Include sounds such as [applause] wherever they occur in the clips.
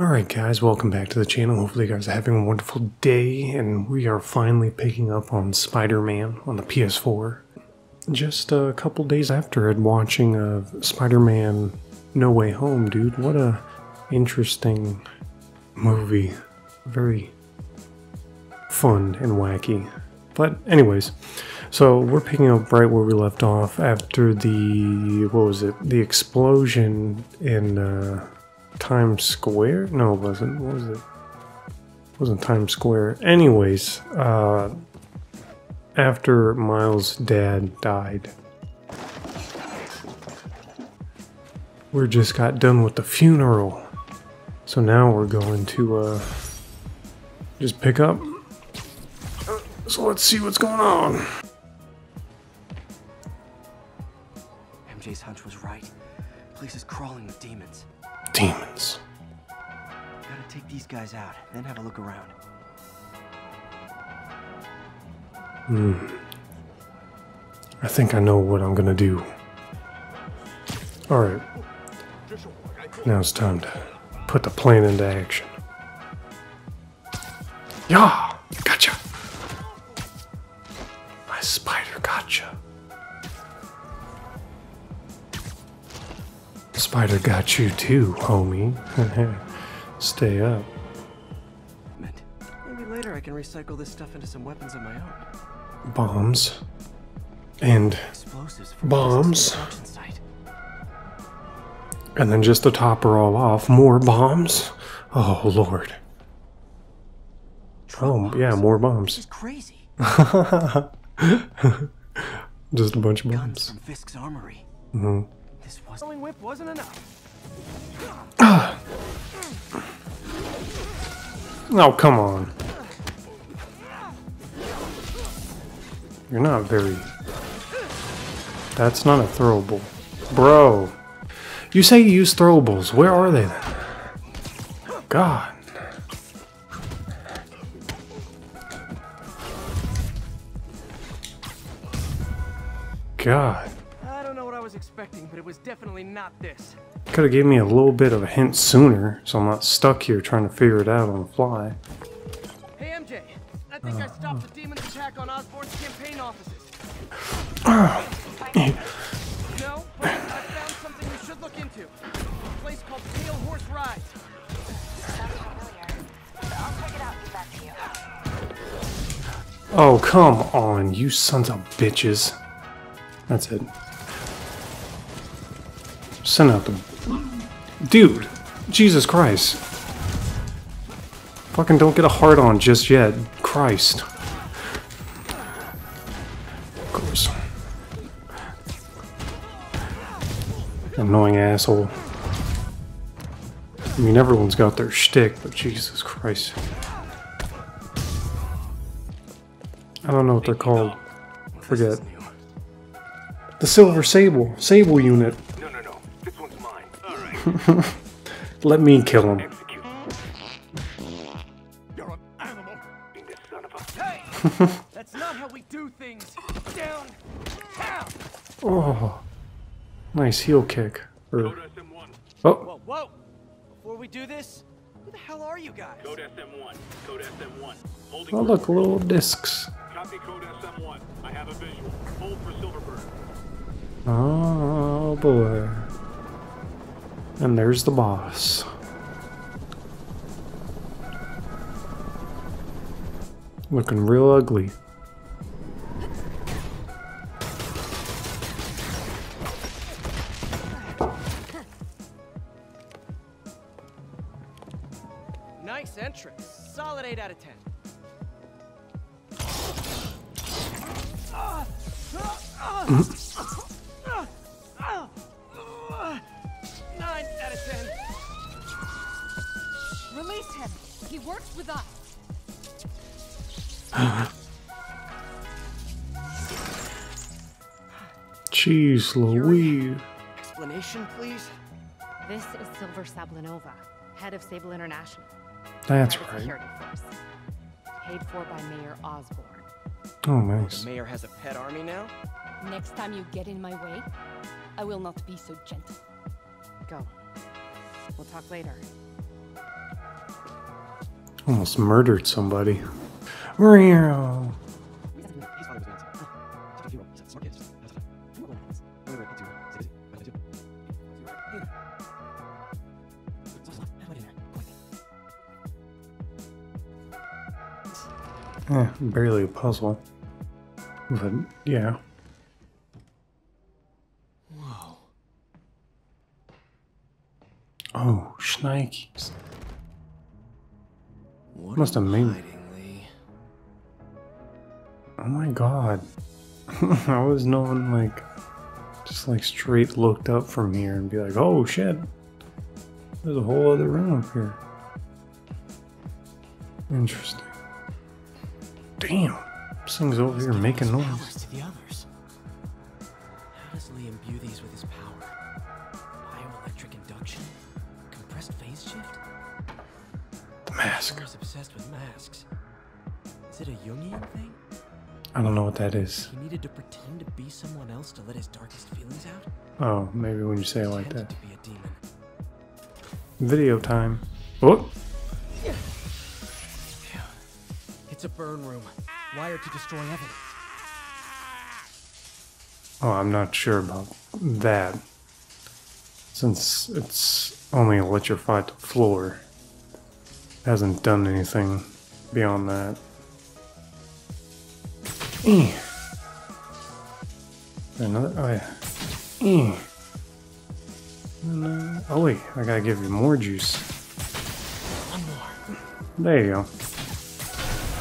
Alright guys, welcome back to the channel. Hopefully you guys are having a wonderful day and we are finally picking up on Spider-Man on the PS4. Just a couple days after it watching uh, Spider-Man No Way Home, dude. What a interesting movie. Very fun and wacky. But anyways, so we're picking up right where we left off after the what was it? The explosion in uh, Times Square? No, it wasn't. What was it? it wasn't Times Square. Anyways, uh, after Miles' dad died, we just got done with the funeral. So now we're going to uh, just pick up. So let's see what's going on. MJ's hunch was right. Place is crawling with demons. Demons. Gotta take these guys out, then have a look around. Hmm. I think I know what I'm gonna do. Alright. Now it's time to put the plan into action. Yeah! Gotcha! My spider gotcha. Spider got you too, homie. [laughs] Stay up. Maybe later I can recycle this stuff into some weapons of my own. Bombs. And Explosives Bombs. a construction site. And then just to top her all off, more bombs? Oh, Lord. Oh, yeah, more This bombs. is crazy. [laughs] Just a bunch of Guns bombs. from Fisk's armory. hmm This was Rolling whip wasn't enough. Oh, come on. You're not very. That's not a throwable. Bro. You say you use throwables. Where are they then? God. God. Was expecting, but it was definitely not this. Could have gave me a little bit of a hint sooner, so I'm not stuck here trying to figure it out on the fly. Hey MJ, I think I stopped the demon's attack on Osborn's campaign offices. [sighs] No, but I found something you should look into. A place called Pale Horse Rides. Sounds familiar. I'll check it out and get back to you. Oh, come on, you sons of bitches. That's it. Send out the. Dude! Jesus Christ. Fucking don't get a heart on just yet. Christ. Of course. Annoying asshole. I mean, everyone's got their shtick, but Jesus Christ. I don't know what they're called. Forget. The Silver Sable. Sable unit. [laughs] Let me kill him. You're an animal. This son of a. Hey! [laughs] That's not how we do things. Down. Down. Oh. Nice heel kick. Or, Code SM1. oh, Whoa, whoa! Before we do this, who the hell are you guys? Code SM1. Code SM1. Holding oh look, little discs. Copy code SM1. I have a visual. Hold for Silverbird. Oh boy. And there's the boss. Looking real ugly. Works with us. Jeez Louise. Explanation, please. This is Silver Sablinova, head of Sable International. That's private right. force. Paid for by Mayor Osborn. Oh, nice. The mayor has a pet army now? Next time you get in my way, I will not be so gentle. Go. We'll talk later. Almost murdered somebody. Meow. Eh, barely a puzzle. But yeah. Oh, shnikes. What Must have made- hiding? Oh my god. [laughs] I was knowing like just like straight looked up from here and be like, oh shit. There's a whole other room up here. Interesting. Damn. This thing's over here making noise. to the others. How does Li imbue these with his power? Bioelectric induction? Compressed phase shift? Mask. Obsessed with masks. Is it a Jungian thing? I don't know what that is. He needed to pretend to be someone else to let his darkest feelings out? Oh, maybe when you say it like that. to be a demon. Video time. Oh, It's a burn room, wired to destroy evidence. oh, I'm not sure about that. Since it's only electrified the floor, hasn't done anything beyond that. Eh. Another, oh yeah. Eh. Uh, oh wait, I gotta give you more juice. One more. There you go.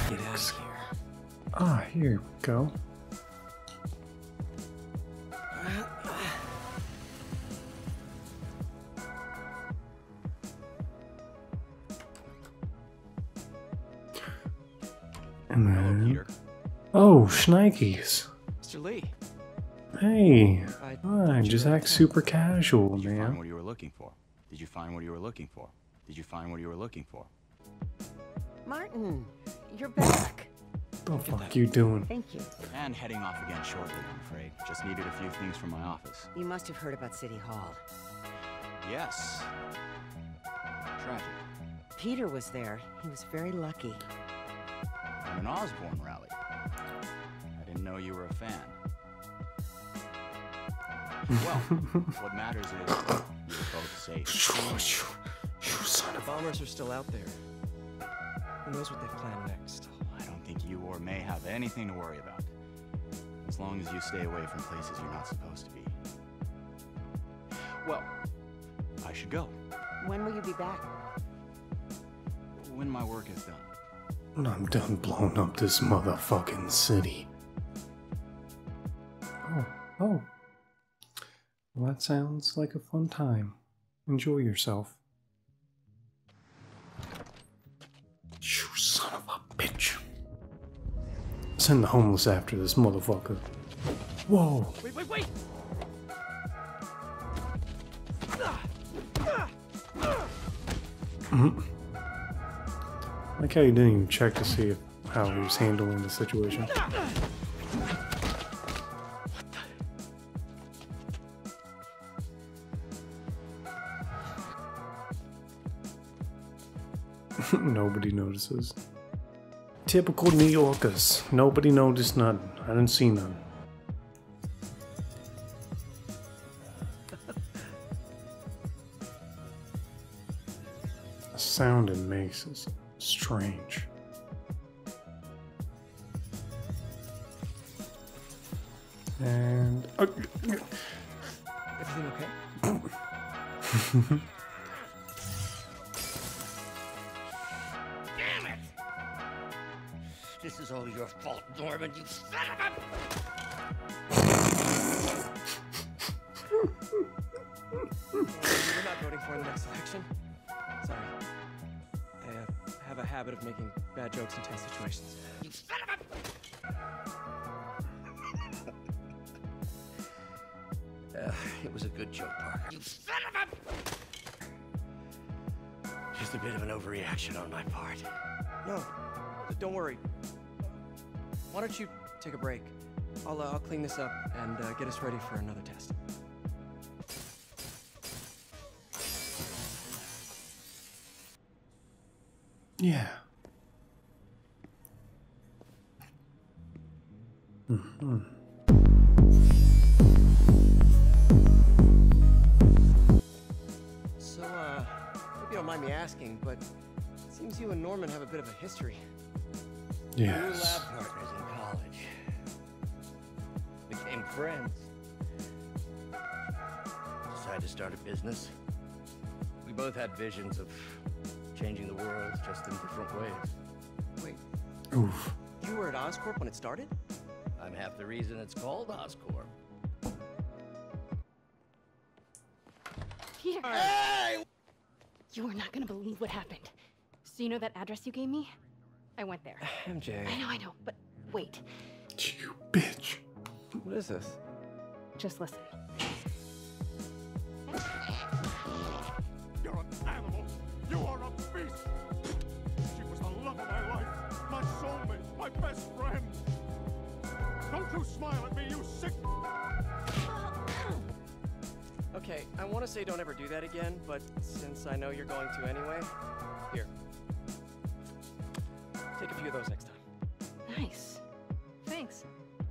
Get out of here. Ah, here we go. Schnikes. Mr. Li. Hey, I fine, just act super casual, Did you find man. what you were looking for? Did you find what you were looking for? Did you find what you were looking for? Martin, you're back. What the fuck you doing? Thank you. And heading off again shortly, I'm afraid. Just needed a few things from my office. You must have heard about City Hall. Yes. Tragic. Peter was there. He was very lucky. And an Osborn rally. I didn't know you were a fan. Well, [laughs] what matters is you're both safe. [laughs] You son The bombers are still out there. Who knows what they've planned next? I don't think you or May have anything to worry about. As long as you stay away from places you're not supposed to be. Well, I should go. When will you be back? When my work is done. When I'm done blowing up this motherfucking city. Oh. Well, that sounds like a fun time. Enjoy yourself. You son of a bitch. Send the homeless after this motherfucker. Whoa. Wait, wait, wait! Mm-hmm. Like how you didn't even check to see if, how he was handling the situation. [laughs] Nobody notices. Typical New Yorkers. Nobody noticed nothing. I didn't see none. The [laughs] sound it makes is strange. And uh, Everything okay? [coughs] [laughs] This is all your fault, Norman, you son of a... We're not voting for in the next election. Sorry. I uh, have a habit of making bad jokes in tense situations. You son of a... Uh, it was a good joke, Parker. You son of a... Just a bit of an overreaction on my part. No, don't worry. Why don't you take a break? I'll, uh, I'll clean this up and uh, get us ready for another test. Yeah. Mm -hmm. So, uh, hope you don't mind me asking, but it seems you and Norman have a bit of a history. Yes. Decided to start a business. We both had visions of changing the world just in different ways. Wait, Oof. you were at Oscorp when it started? I'm half the reason it's called Oscorp. Peter! You are not gonna believe what happened. So you know that address you gave me? I went there. [sighs] MJ, I know, I know, but wait. You bitch. what is this? Just listen. You are a beast. She was the love of my life, my soulmate, my best friend. Don't you smile at me, you sick. Okay, I want to say don't ever do that again, but since I know you're going to anyway, here. Take a few of those next time. Nice. Thanks.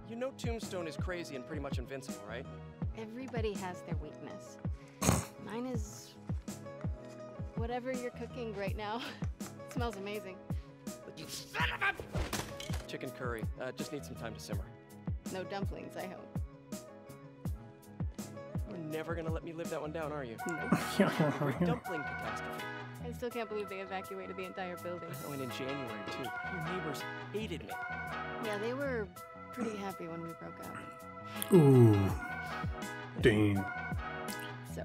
You know Tombstone is crazy and pretty much invincible, right? Everybody has their weakness. Mine is whatever you're cooking right now. [laughs] smells amazing. You son of a... Chicken curry. Uh, just need some time to simmer. No dumplings, I hope. You're never gonna let me live that one down, are you? [laughs] Yeah. [laughs] Dumpling catastrophe. I still can't believe they evacuated the entire building. Oh, and in January, too. Your neighbors hated me. Yeah, they were pretty happy when we broke up. Ooh. Damn. So,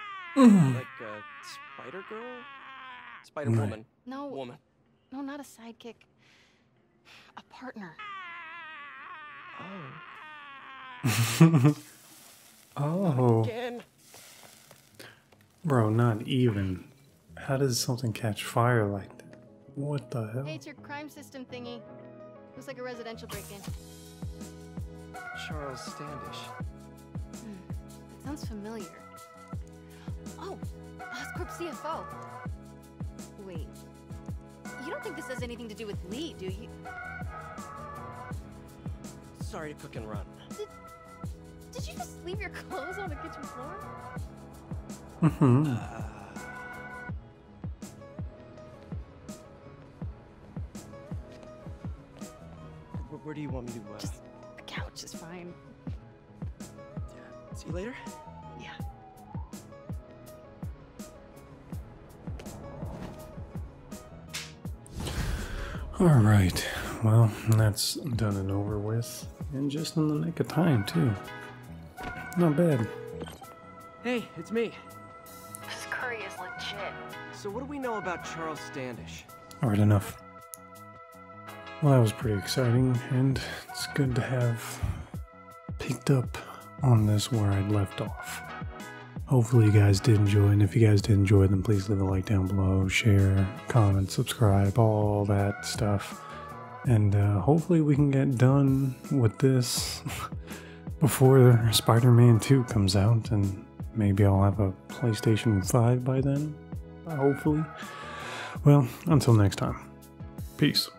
Mm-hmm. like a Spider Girl? Spider Woman. No, Woman. no, not a sidekick. A partner. Oh. [laughs] Oh. Again. Bro, not even. How does something catch fire like that? What the hell? Hey, it's your crime system thingy. Looks like a residential break-in. Charles Standish. Hmm. That sounds familiar. Oh, Oscorp CFO. Wait, you don't think this has anything to do with Li, do you? Sorry to cook and run. Did you just leave your clothes on the kitchen floor? Mm-hmm. Where, where do you want me to, uh, Just the couch is fine. see you later? Yeah. Alright. Well, that's done and over with. And just in the nick of time, too. Not bad. Hey, it's me. This curry is legit. So what do we know about Charles Standish? Alright, enough. Well, that was pretty exciting, and it's good to have picked up on this where I'd left off. Hopefully, you guys did enjoy, and if you guys did enjoy, then please leave a like down below, share, comment, subscribe, all that stuff. And uh, hopefully, we can get done with this [laughs] before Spider Man 2 comes out, and maybe I'll have a PlayStation 5 by then. Hopefully. Well, until next time. Peace.